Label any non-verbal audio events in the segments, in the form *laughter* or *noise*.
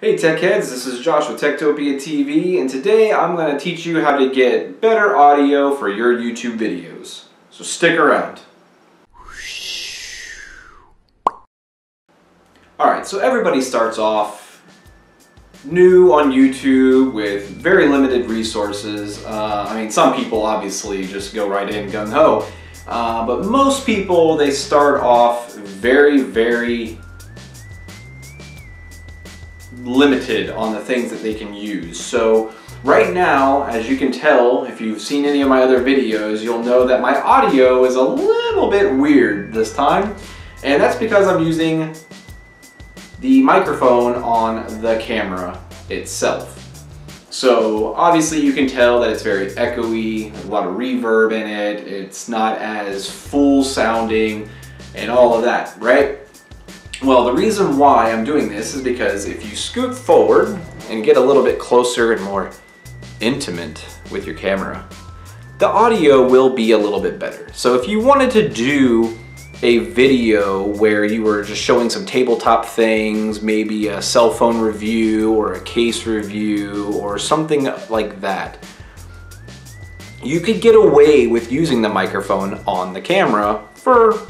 Hey tech heads, this is Josh with Tektopia TV and today I'm going to teach you how to get better audio for your YouTube videos. So stick around. Alright, so everybody starts off new on YouTube with very limited resources. Uh, I mean, some people obviously just go right in gung-ho, uh, but most people, they start off very, very limited on the things that they can use. So right now, as you can tell, if you've seen any of my other videos, you'll know that my audio is a little bit weird this time. And that's because I'm using the microphone on the camera itself. So obviously you can tell that it's very echoey, a lot of reverb in it, it's not as full sounding and all of that, right? Well, the reason why I'm doing this is because if you scoot forward and get a little bit closer and more intimate with your camera, the audio will be a little bit better. So if you wanted to do a video where you were just showing some tabletop things, maybe a cell phone review or a case review or something like that, you could get away with using the microphone on the camera for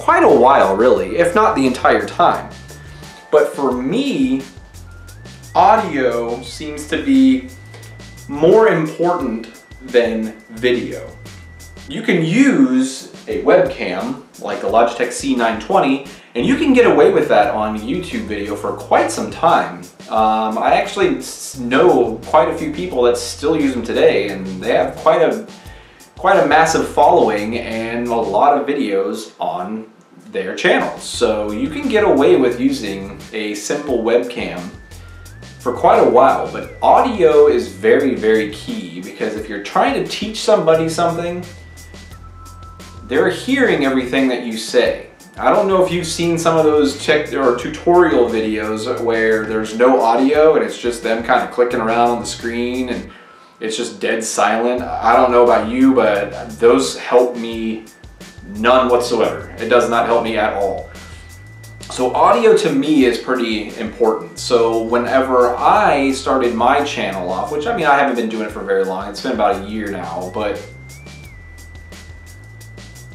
quite a while really, if not the entire time. But for me, audio seems to be more important than video. You can use a webcam like the Logitech C920 and you can get away with that on YouTube video for quite some time. Um, I actually know quite a few people that still use them today and they have quite a quite a massive following and a lot of videos on their channels. So you can get away with using a simple webcam for quite a while, but audio is very, very key because if you're trying to teach somebody something, they're hearing everything that you say. I don't know if you've seen some of those check or tutorial videos where there's no audio and it's just them kind of clicking around on the screen and it's just dead silent. I don't know about you, but those help me none whatsoever. It does not help me at all. So audio to me is pretty important. So whenever I started my channel off, which I mean I haven't been doing it for very long, it's been about a year now, but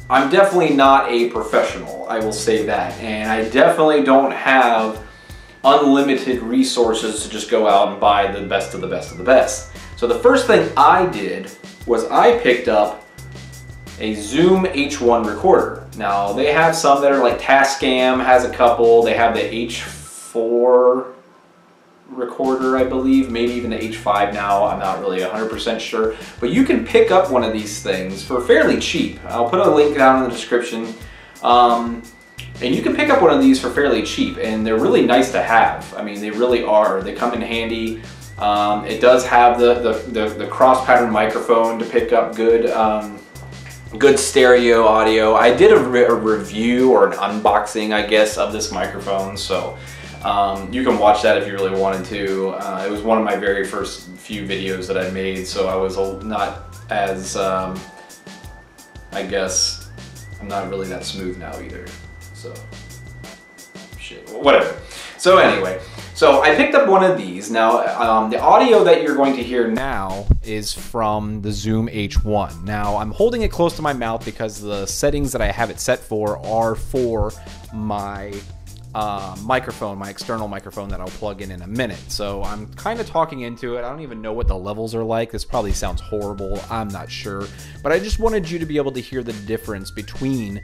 I'm definitely not a professional, I will say that. And I definitely don't have unlimited resources to just go out and buy the best of the best of the best. So the first thing I did was I picked up a Zoom H1 recorder. Now they have some that are like Tascam has a couple. They have the H4 recorder, I believe, maybe even the H5 now. I'm not really 100% sure. But you can pick up one of these things for fairly cheap. I'll put a link down in the description. Um, and you can pick up one of these for fairly cheap and they're really nice to have. I mean, they really are. They come in handy. Um, it does have the, the, the, the, cross pattern microphone to pick up good, um, good stereo audio. I did a, re a, review or an unboxing, I guess, of this microphone. So um, you can watch that if you really wanted to. Uh, it was one of my very first few videos that I made. So I was not as, um, I guess, I'm not really that smooth now either. So, shit, whatever. So anyway, so I picked up one of these. Now, um, the audio that you're going to hear now is from the Zoom H1. Now, I'm holding it close to my mouth because the settings that I have it set for are for my uh, microphone, my external microphone that I'll plug in in a minute. So I'm kind of talking into it. I don't even know what the levels are like. This probably sounds horrible. I'm not sure. But I just wanted you to be able to hear the difference between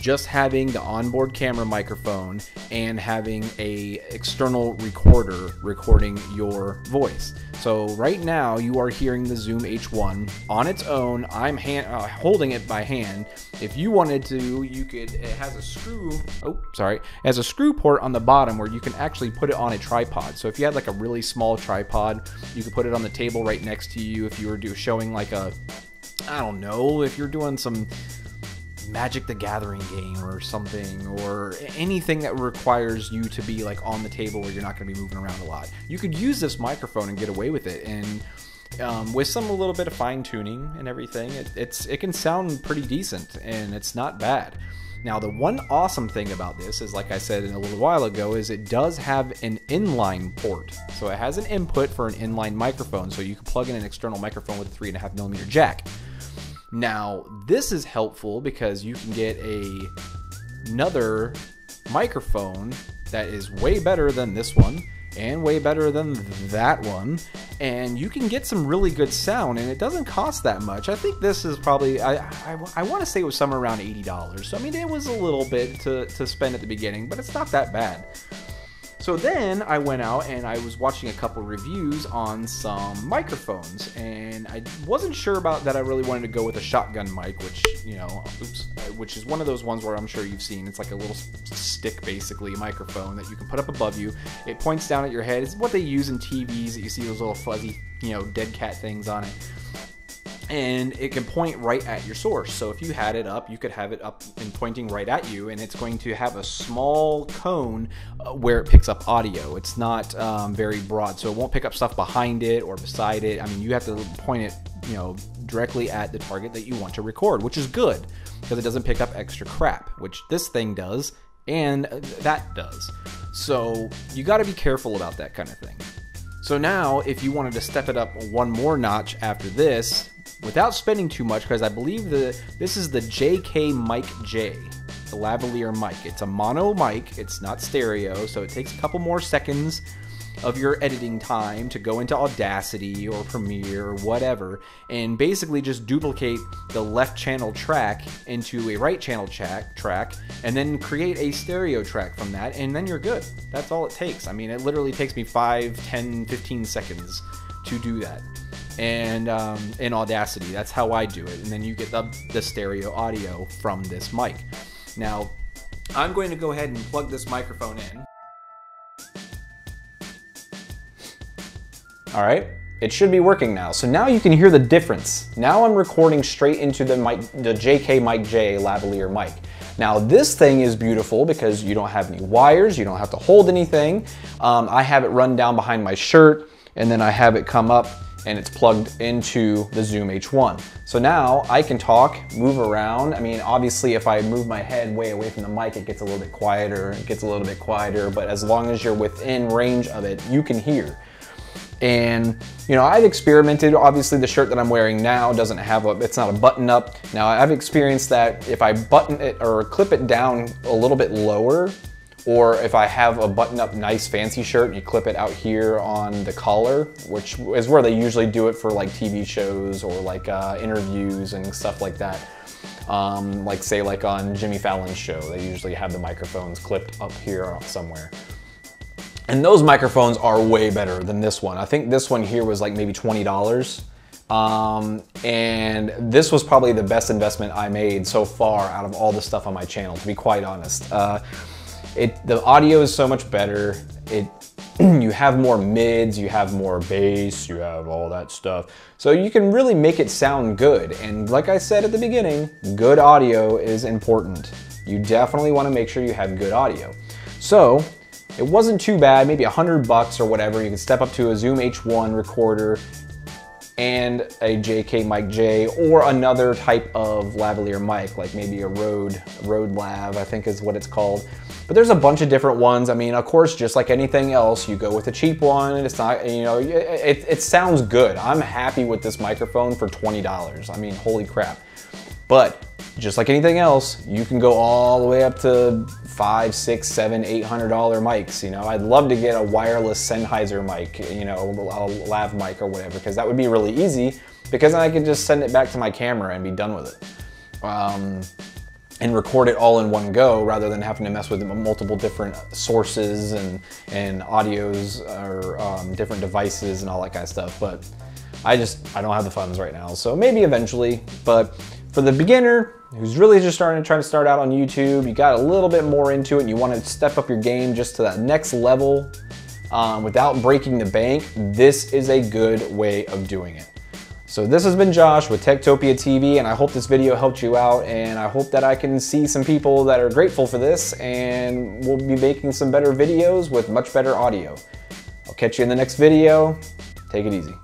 just having the onboard camera microphone and having a external recorder recording your voice. So right now you are hearing the Zoom H1 on its own. I'm hand, uh, holding it by hand. If you wanted to, you could. It has a screw. Oh, sorry. It has a screw port on the bottom where you can actually put it on a tripod. So if you had like a really small tripod, you could put it on the table right next to you. If you were do, showing like a I don't know, if you're doing some Magic the Gathering game or something, or anything that requires you to be like on the table where you're not going to be moving around a lot. You could use this microphone and get away with it, and um, with some a little bit of fine tuning and everything, it, it's it can sound pretty decent, and it's not bad. Now, the one awesome thing about this is, like I said a little while ago, is it does have an inline port. So it has an input for an inline microphone, so you can plug in an external microphone with a three and a half millimeter jack. Now, this is helpful because you can get a another microphone that is way better than this one and way better than that one. And you can get some really good sound and it doesn't cost that much. I think this is probably i i, I want to say it was somewhere around $80 so i mean it was a little bit to, to spend at the beginning but it's not that bad so then I went out and I was watching a couple reviews on some microphones, and I wasn't sure about that. I really wanted to go with a shotgun mic, which you know, oops, which is one of those ones where I'm sure you've seen. It's like a little stick, basically, microphone that you can put up above you. It points down at your head. It's what they use in TVs. That you see those little fuzzy, you know, dead cat things on it and it can point right at your source. So if you had it up, you could have it up and pointing right at you, and it's going to have a small cone uh, where it picks up audio. It's not um, very broad, so it won't pick up stuff behind it or beside it. I mean, you have to point it, you know, directly at the target that you want to record, which is good because it doesn't pick up extra crap, which this thing does, and that does. So you got to be careful about that kind of thing. So now, if you wanted to step it up one more notch after this, without spending too much, because I believe the this is the JK Mic J, the lavalier mic. It's a mono mic, it's not stereo, so it takes a couple more seconds of your editing time to go into Audacity or Premiere or whatever and basically just duplicate the left channel track into a right channel track track and then create a stereo track from that and then you're good. That's all it takes. I mean, it literally takes me 5, 10, 15 seconds to do that and um, in Audacity. That's how I do it. And then you get the, the stereo audio from this mic. Now, I'm going to go ahead and plug this microphone in. All right, it should be working now. So now you can hear the difference. Now I'm recording straight into the mic, the JK Mic J lavalier mic. Now this thing is beautiful because you don't have any wires, you don't have to hold anything. Um, I have it run down behind my shirt and then I have it come up and it's plugged into the Zoom H1. So now I can talk, move around. I mean, obviously if I move my head way away from the mic, it gets a little bit quieter, it gets a little bit quieter, but as long as you're within range of it, you can hear. And, you know, I've experimented, obviously the shirt that I'm wearing now doesn't have a, it's not a button up. Now I've experienced that if I button it or clip it down a little bit lower, or if I have a button-up nice fancy shirt, you clip it out here on the collar, which is where they usually do it for like TV shows or like uh, interviews and stuff like that. Um, like say like on Jimmy Fallon's show, they usually have the microphones clipped up here somewhere. And those microphones are way better than this one. I think this one here was like maybe $20. Um, and this was probably the best investment I made so far out of all the stuff on my channel, to be quite honest. Uh, it the audio is so much better. It *clears throat* you have more mids, you have more bass, you have all that stuff. So you can really make it sound good. And like I said at the beginning, good audio is important. You definitely want to make sure you have good audio. So it wasn't too bad, maybe a hundred bucks or whatever. You can step up to a Zoom H1 recorder and a JK Mic J or another type of lavalier mic, like maybe a Rode, Rode Lav, I think is what it's called. But there's a bunch of different ones. I mean, of course, just like anything else, you go with a cheap one. It's not, you know, it, it sounds good. I'm happy with this microphone for $20. I mean, holy crap. But just like anything else, you can go all the way up to five, six, seven, eight hundred dollar mics. You know, I'd love to get a wireless Sennheiser mic, you know, a lav mic or whatever, because that would be really easy. Because I could just send it back to my camera and be done with it. Um, and record it all in one go rather than having to mess with multiple different sources and, and audios or um, different devices and all that kind of stuff. But I just, I don't have the funds right now. So maybe eventually, but for the beginner who's really just starting to try to start out on YouTube, you got a little bit more into it and you want to step up your game just to that next level um, without breaking the bank, this is a good way of doing it. So this has been Josh with Tektopia TV and I hope this video helped you out and I hope that I can see some people that are grateful for this and we'll be making some better videos with much better audio. I'll catch you in the next video. Take it easy.